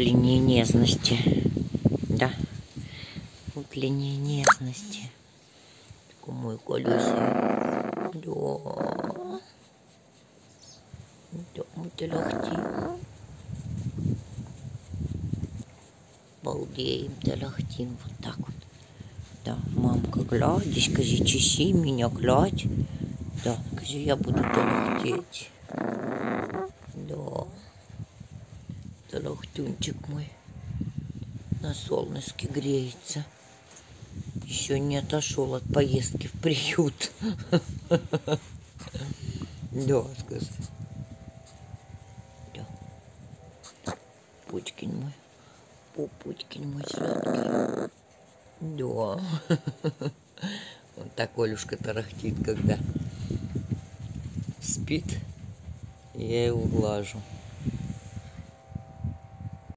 линии нежности. Да. Вот линия нежности. Такой мой колесик. Да. Да, мы талахтим. Балдеем, талахтим. Вот так вот. Да, мамка, гладь, скажи, чеси меня, гладь. Да, скажи, я буду талахтеть. Да. Талахтунчик мой на солнышке греется. Еще не отошел от поездки в приют. Да, скажи. Да. Пучкин мой. Пупучкин мой сладкий. Да. Вот так Олюшка тарахтит, когда спит. Я его глажу.